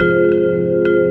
Música